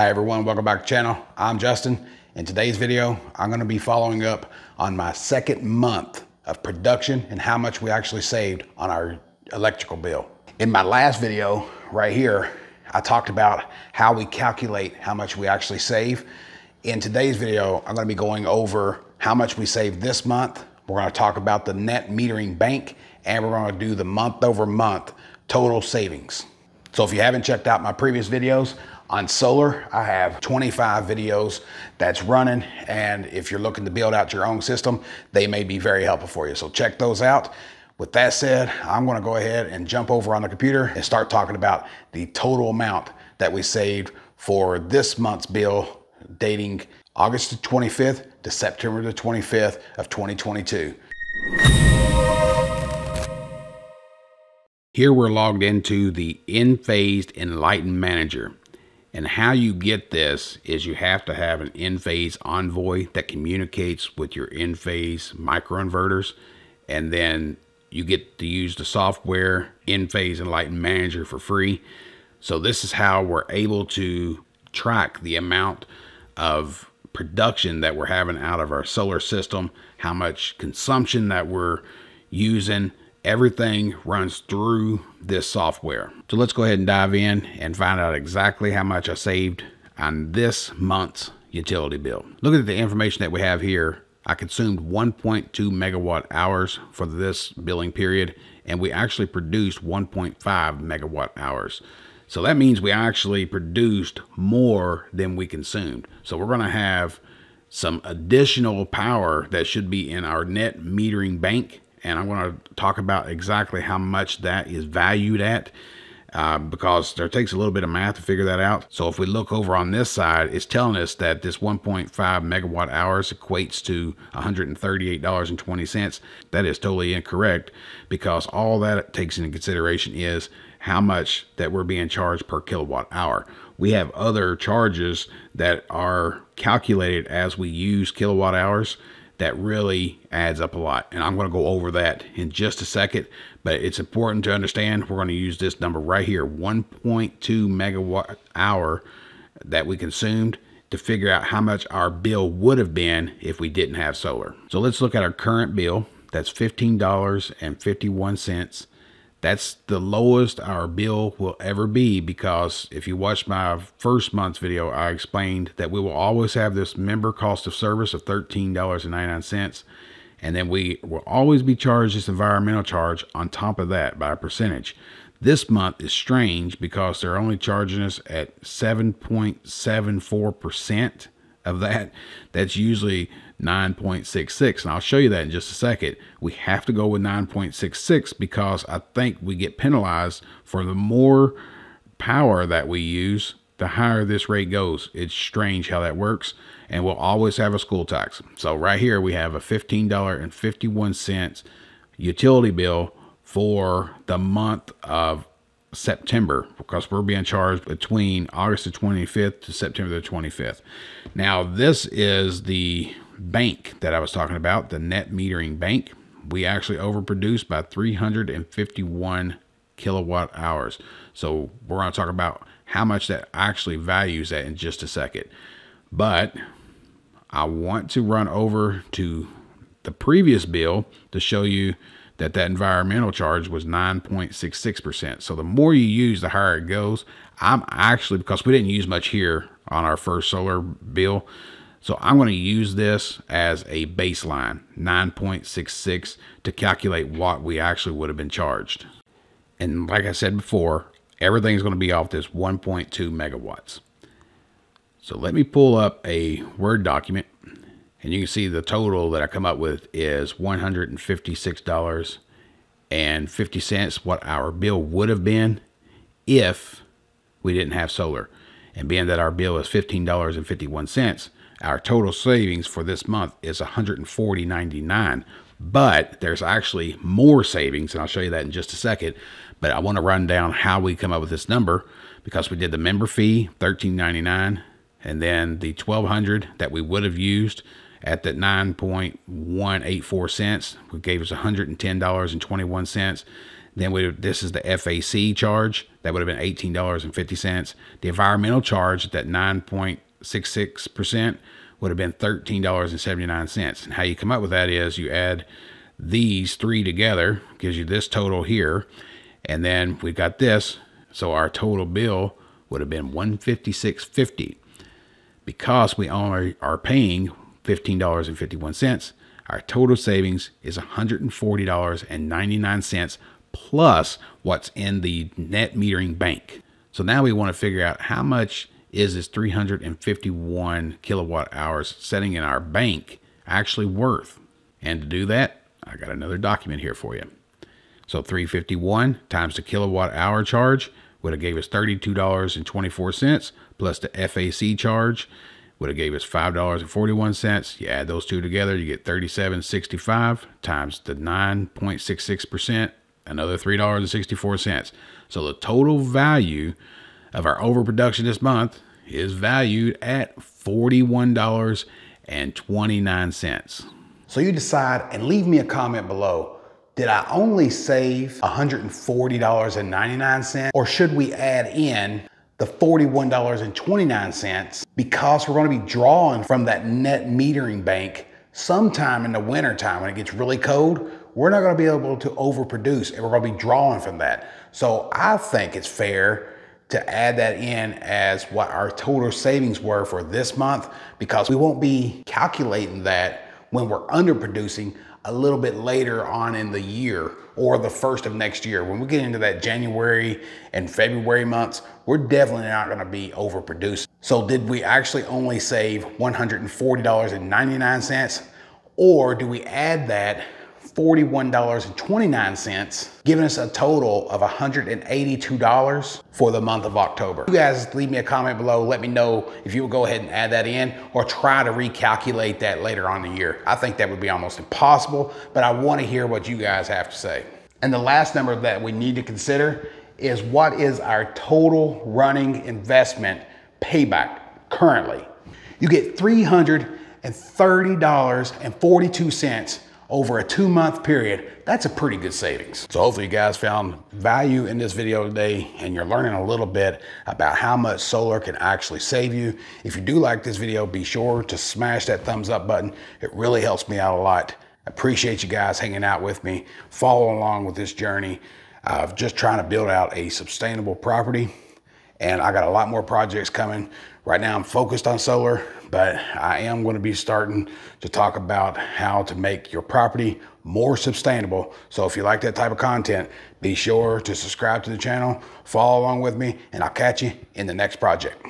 Hi everyone, welcome back to the channel. I'm Justin. In today's video, I'm gonna be following up on my second month of production and how much we actually saved on our electrical bill. In my last video right here, I talked about how we calculate how much we actually save. In today's video, I'm gonna be going over how much we saved this month. We're gonna talk about the net metering bank and we're gonna do the month over month total savings. So if you haven't checked out my previous videos, on solar, I have 25 videos that's running. And if you're looking to build out your own system, they may be very helpful for you. So check those out. With that said, I'm gonna go ahead and jump over on the computer and start talking about the total amount that we saved for this month's bill dating August the 25th to September the 25th of 2022. Here we're logged into the Enphase Enlighten Manager. And how you get this is you have to have an Enphase Envoy that communicates with your Enphase microinverters. And then you get to use the software Enphase Enlighten Manager for free. So this is how we're able to track the amount of production that we're having out of our solar system, how much consumption that we're using, everything runs through this software. So let's go ahead and dive in and find out exactly how much I saved on this month's utility bill. Looking at the information that we have here, I consumed 1.2 megawatt hours for this billing period, and we actually produced 1.5 megawatt hours. So that means we actually produced more than we consumed. So we're going to have some additional power that should be in our net metering bank and I'm going to talk about exactly how much that is valued at uh, because there takes a little bit of math to figure that out. So if we look over on this side, it's telling us that this 1.5 megawatt hours equates to $138.20. That is totally incorrect because all that takes into consideration is how much that we're being charged per kilowatt hour. We have other charges that are calculated as we use kilowatt hours that really adds up a lot. And I'm going to go over that in just a second, but it's important to understand we're going to use this number right here 1.2 megawatt hour that we consumed to figure out how much our bill would have been if we didn't have solar. So let's look at our current bill. That's $15.51 that's the lowest our bill will ever be because if you watch my first month's video, I explained that we will always have this member cost of service of $13.99. And then we will always be charged this environmental charge on top of that by a percentage. This month is strange because they're only charging us at 7.74% of that. That's usually 9.66. And I'll show you that in just a second. We have to go with 9.66 because I think we get penalized for the more power that we use, the higher this rate goes. It's strange how that works. And we'll always have a school tax. So right here we have a $15.51 utility bill for the month of September because we're being charged between August the 25th to September the 25th. Now, this is the bank that I was talking about, the net metering bank. We actually overproduced by 351 kilowatt hours. So we're going to talk about how much that actually values that in just a second. But I want to run over to the previous bill to show you that that environmental charge was 9.66%. So the more you use, the higher it goes. I'm actually, because we didn't use much here on our first solar bill, so I'm going to use this as a baseline, 9.66, to calculate what we actually would have been charged. And like I said before, everything's going to be off this 1.2 megawatts. So let me pull up a Word document and you can see the total that I come up with is $156.50, what our bill would have been if we didn't have solar. And being that our bill is $15.51, our total savings for this month is $140.99. But there's actually more savings, and I'll show you that in just a second. But I want to run down how we come up with this number because we did the member fee, $13.99, and then the 1200 that we would have used at that 9.184 cents, which gave us $110.21. Then we this is the FAC charge that would have been eighteen dollars and fifty cents. The environmental charge at that nine point six six percent would have been thirteen dollars and how you come up with that is you add these three together gives you this total here, and then we got this. So our total bill would have been one fifty six fifty because we only are paying $15.51, our total savings is $140.99 plus what's in the net metering bank. So now we want to figure out how much is this 351 kilowatt hours setting in our bank actually worth? And to do that, I got another document here for you. So 351 times the kilowatt hour charge would have gave us $32.24 plus the FAC charge would have gave us $5.41. You add those two together, you get 37.65 times the 9.66%, another $3.64. So the total value of our overproduction this month is valued at $41.29. So you decide and leave me a comment below. Did I only save $140.99 or should we add in the $41.29 because we're going to be drawing from that net metering bank sometime in the wintertime when it gets really cold. We're not going to be able to overproduce and we're going to be drawing from that. So I think it's fair to add that in as what our total savings were for this month because we won't be calculating that when we're underproducing a little bit later on in the year or the first of next year. When we get into that January and February months, we're definitely not gonna be overproducing. So did we actually only save $140.99 or do we add that $41.29, giving us a total of $182 for the month of October. You guys leave me a comment below. Let me know if you would go ahead and add that in or try to recalculate that later on the year. I think that would be almost impossible, but I wanna hear what you guys have to say. And the last number that we need to consider is what is our total running investment payback currently? You get $330.42 over a two month period, that's a pretty good savings. So hopefully you guys found value in this video today and you're learning a little bit about how much solar can actually save you. If you do like this video, be sure to smash that thumbs up button. It really helps me out a lot. Appreciate you guys hanging out with me, following along with this journey of just trying to build out a sustainable property. And I got a lot more projects coming. Right now I'm focused on solar, but I am going to be starting to talk about how to make your property more sustainable. So if you like that type of content, be sure to subscribe to the channel, follow along with me, and I'll catch you in the next project.